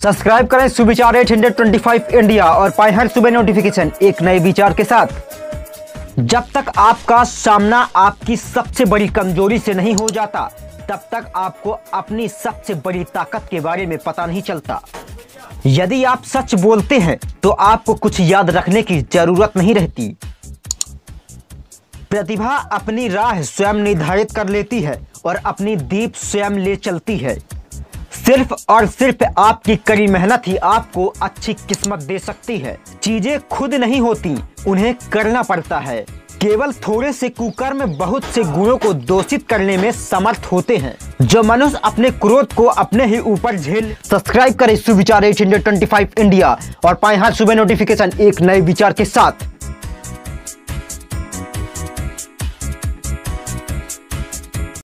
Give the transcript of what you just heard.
Subscribe करें सुविचार 825 India और पाए हर सुबह नोटिफिकेशन एक नए विचार के साथ। जब तक आपका सामना आपकी सबसे बड़ी कमज़ोरी से नहीं हो जाता, तब तक आपको अपनी सबसे बड़ी ताकत के बारे में पता नहीं चलता। यदि आप सच बोलते हैं तो आपको कुछ याद रखने की ज़रूरत नहीं रहती। प्रतिभा अपनी राह स्वयं निर्धारित कर लेती है और अपनी दीप स्वयं ले चलती है। सिर्फ़ और सिर्फ़ आपकी कड़ी मेहनत ही आपको अच्छी किस्मत दे सकती है। चीज़ें खुद नहीं होती, उन्हें करना पड़ता है। केवल थोड़े से कुकर्म बहुत से गुणों को दोषित करने में समर्थ होते हैं। जो मनुष्य अपने क्रोध को अपने ही ऊपर झेल सब्सक्राइब करें सुविचार 825 इंडिया और पाए हर सुबह नोटिफिकेशन एक नए विचार के साथ।